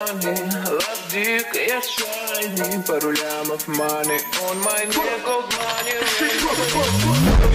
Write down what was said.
Love dick, я shiny Пару лямов money On my neck, gold money